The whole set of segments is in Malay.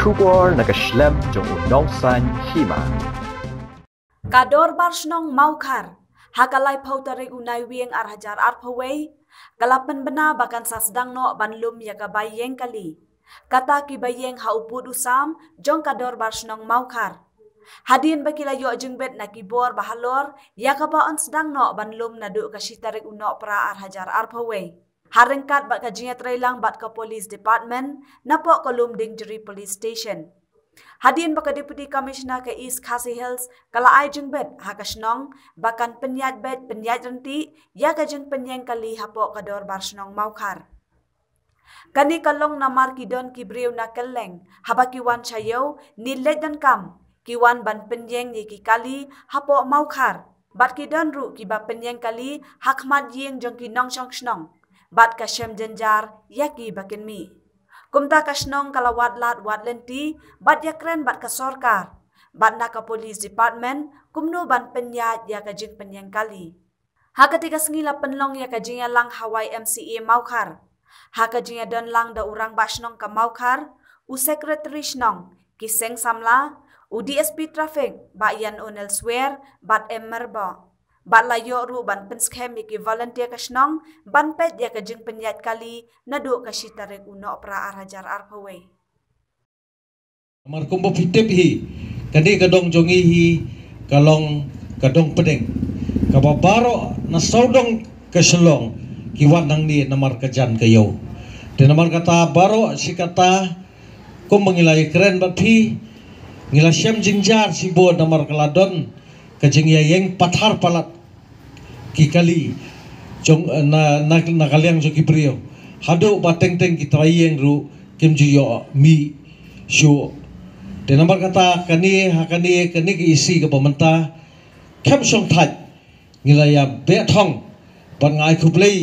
Trubor nakaslem jong unong san hima. Kador barsnong maukar. Hakalai pau tarik unai wieng ar hajar ar pawai. Kalapan bena bakan sasdang no banlum ya kabayeng kali. Kata ki bayeng ha upud usam jong kador barsnong maukar. Hadin baki layo jengbet na kibor bahalor ya kabaon sedang no banlum na du kasitarik uno pra ar hajar Haringkat bat kajinya trailang bat ke police department napok kolum Dingjeri police station. Hadin baka deputy commissioner ke East Khasi Hills kala ai jengbet hakasnong bakan penyat bet penyat renti ya kajeng penyeng kali hapok kador barsnong maukar. Kani kalong na markidon kibriw na keleng habakiwan chayo ni ledan kam kiwan ban penyeng ye kali hapok maukar. Bat kidon ru kiba penyeng kali hakmat yeng jong kinong shong shnong bat ka shem jenjar yaki bakin mi. Kumta ka shnong kalawat lat wat lenti bat yakren bat ka sorkar. Bat na ka police department kumno ban penyat ya ka jing penyang kali. Ha ketika sengila penlong ya ka jing lang Hawaii MCA maukar. Ha ka jing don lang da urang ba shnong ka maukar. U secretary shnong kiseng samla u DSP traffic ba yan onel swear bat emmer ba Bat layo ru ban penskem iki volunteer ka snong ban pet ya ka jing penyat kali nadu ka sitarek uno pra arajar arpawe. Amar kumbo fitip hi kani kadong jongi hi kalong kadong pedeng. Kababaro na saudong keselong kiwat nang ni namar kajan kayo. Dan namar kata baro si kata kum mengilai keren bat hi ngila syam jingjar si bo namar kaladon kajing yang pathar palat. Kikali jong eh, na na na kaliang jo kiprio hado bateng teng kita yang ru kim ju yo mi shu de nambar kata kani hakani kani ki isi ke pementa kem song thaj ngila ya be thong ban ngai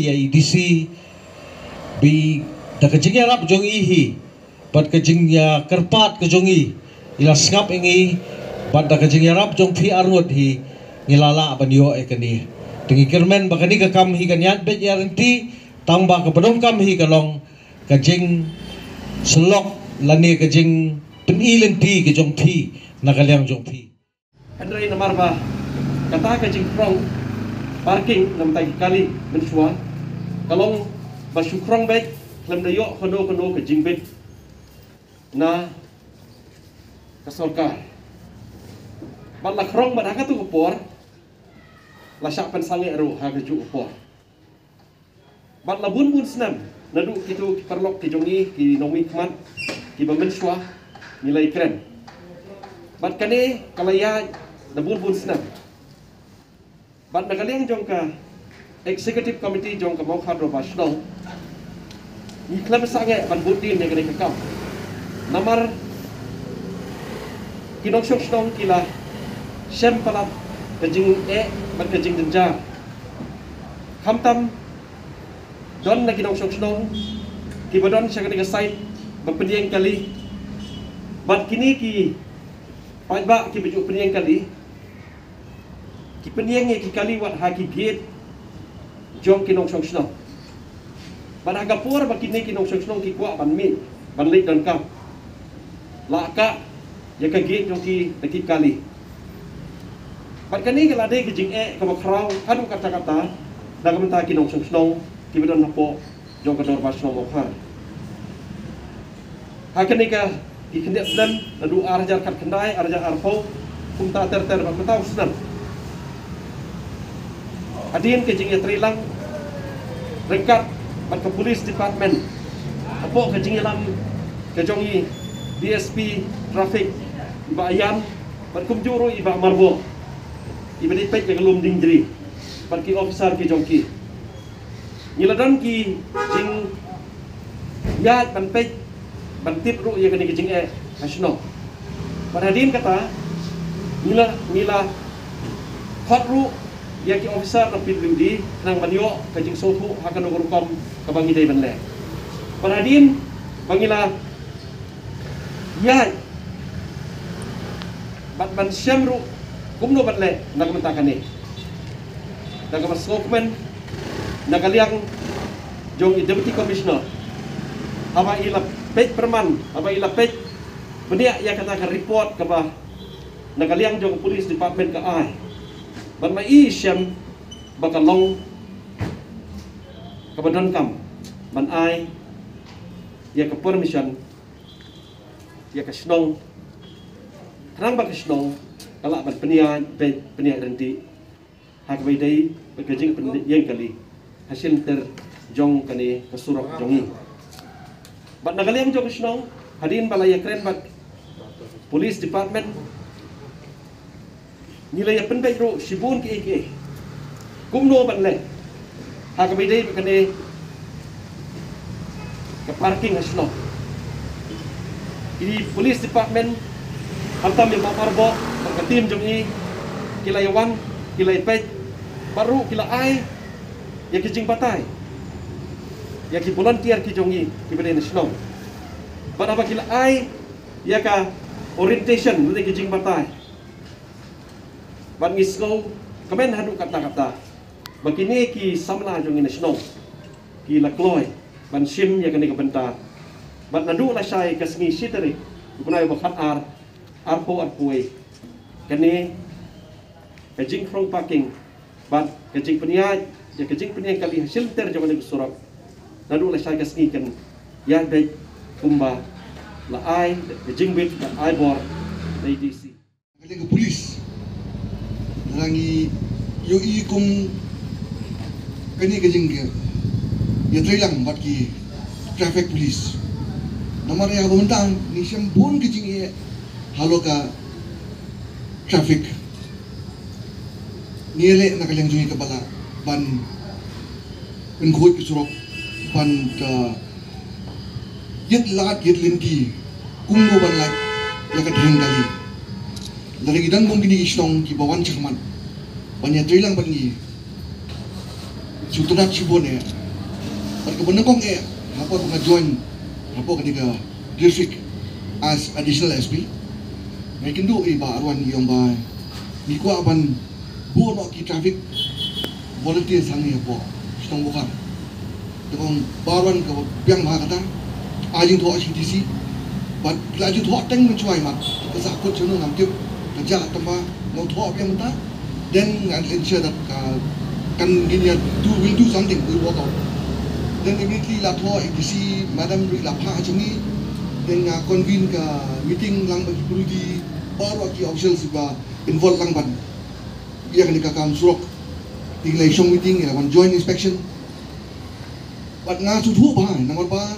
ya idc bi da ka jingya rap jong i hi bat ka jingya kerpat ke jong i. Ila ingi bat da ka jingya rap jong pi arngot hi ngilala ban yo e kani Tengi kermen baka ni ka kam hi kanyat bet ya renti tamba ka padong kam hi ka jing selok lani ka jing penilen ti ka jong pi na kalyang jong pi. Andrai namar ba kata ka jing krong parking nam tai kali mensua kalong ba syukrong bet lam na yo kono kono ka jing bet. Na Bala krong ba nakatu ko por la syak pen sange ru ha ke juk po bat la bun bun snam nadu kitu perlok ki jongi ki nomi kmat ki bamen nilai kren bat kane kalaya na bun bun snam bat na kaleng jong ka executive committee jong ka mau khadro basno ni klem sange ban budin ne gane ka kam namar kinok shok stong kila sem palat kajing e ban kajing denja tam don lagi dong sok song ki badon syak dengan site berpediang kali. Bat kini ki pai ba ki bejuk pediang kali. Ki pediang ki kali wat ha ki gate jong ki nong sok song ban aga pur ba kini ki nong sok song ki kwa ban mi ban lik dan kam la ka ya ka gate jong ki kali Pat kani kalau ada kejing eh kalau kerau kan kata-kata dah kau minta kinong sung sung kita dah nampak jom kedor pas sung mokar. Hakani ka di kendek sedem lalu arah jar kat kendai arah jar arpo pun tak ter ter bak tahu sedem. Adin kejing ya terilang rekat bat ke polis department apa kejing lam kejongi DSP traffic iba ayam bat kumjuru iba marbo ibadi pek ke gelum ding jeri. Pergi officer ke jongki nyiladan ki jing ya ban pek ban tip ru ya kini jing e hasno padadin kata nila nila hot ru ya ki officer na PWD nang banyo ke jing sohu hakan ngur kom ke bangi dai ban le. Padadin bangila ya bat ban syamru kumno batle nagmenta kani nagamas skopmen nagaliang jong deputy commissioner aba ila pet perman aba ila pet Benia ia katakan report ke bah nakaliang jong polis department ke ai. Ban mai i syam bakalong ke badan kam. Ban ai ia ke permission ia ke snong. Kerang bak snong kalak ban penia penia renti. Hak bai dai bekajing yang kali. Hasil ter jong kani kesurok jongi. Ban nakaliang jong snong hadin balaya keren bak Police Department nilai yang penting ro sibun ke ke kumno ban le ha ka bidai kane ke parking hasno ini police department hantam yang papar bo ke tim jom ni kila yawan kila pet baru kila ai ya ki jing batai ya ki volunteer ki jongi ki bidai nasional pada apa kila ai ya ka orientation nanti kijing batai. Ban ngisgo kemen hadu kata-kata. Begini ki samna jong national. Ki lakloi ban sim ya kani kebenta. Ban nandu la sai kasngi siteri. Kunai bakat ar arpo arpoi. Kani kajing from parking. Ban kajing peniai ya kajing peniai kali hasil ter jong ni surat. Nandu la sai kasngi kan ya dai kumba la ai the jingbit la ai bor la DC kali ke polis. Nangi yo i kum kani ke jingge ya trilang bat ki traffic police namar ya bumentang ni sem bon ke jingge halo ka traffic. Niele na kalyang jungi kabala ban ben khoi ki surok ban ka yet lat yet linti kumno ban lak ya ka dheng dali. Dari gidan bong gini isnong ki bawan chakman banya trilang ban ni. Sutuna chibone par ka ban kong e hapo ka join? Hapo ka diga district as additional SP may kindu e ba arwan yung ba ni ko aban buo no ki traffic volunteer sangi hapo stong bukar Dengan baruan ke biang mahakata, ajing thua CTC but laju thua teng mencuai mak kita sakut cunu ngam tiup kerja tamba mau thua apa yang mentah then I'll ensure that uh, kan gini do will do something will work out. Then immediately la thua CTC madam ri la pha chungi then uh, convene ka meeting lang bagi perlu di baru ki officials ba involve lang ban. Ia kan dikakam surok. Tinggal isong meeting ya joint inspection. But nga tu tu ba, nama ba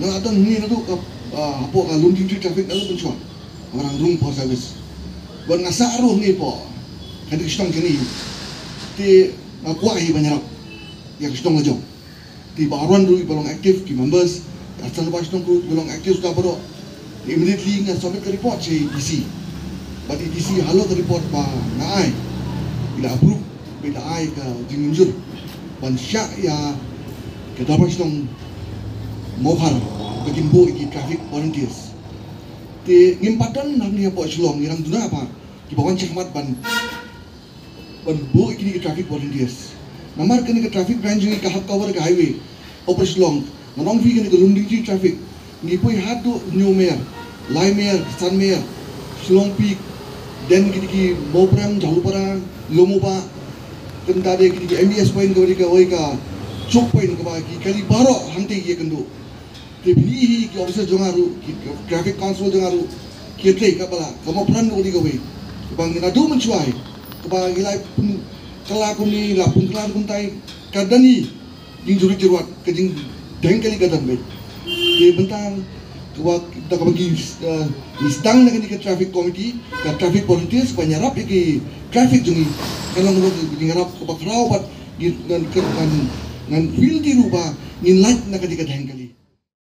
na ada ni na tu ka apa ka lung duty traffic na lu pencuan orang rung for service. Buat ngasa aruh ni po kan di kistong kini ti kuai banyak ya kistong aja ti baruan dulu belum aktif ki members asal lepas kistong ku belum aktif sudah baru immediately ngan submit ke report si DC but DC halo ke report ba ngai bila approve bila ai ka jinjur ban syak ya ke dapat kistong mohar bikin bo iki traffic volunteers. Te ngimpatan nang dia buat selong ngiram duna apa? Di bawah cekmat ban ban bo iki ni traffic volunteers. Namar kini ke traffic branch ni ke hak cover ke highway oper selong nong fi kini ke lunding ji traffic ni poi hatu new mayor lai mayor san mayor selong peak dan kini ki moprang jalupara lomoba kentade kini ki mbs point ke ka oi ka chok point ke ba ki kali baro hante ye kendo ke bihi ki officer jongaru ki traffic council jongaru ki tle ka bala ka mo pran ko di ko we bang na du mencuai ke ba gilai pun kala ko ni la pun kala kun tai. Kadani jing juri jeruat ke deng kali kadan be ke bentang ke ba ta ka bagi ni stang na ke traffic committee. Ka traffic volunteers pa nyarap ki traffic jungi kalau ngoro di ngarap ke ba krau pat ngan ngan ngan feel di ruba ngin light na ka di ka deng kali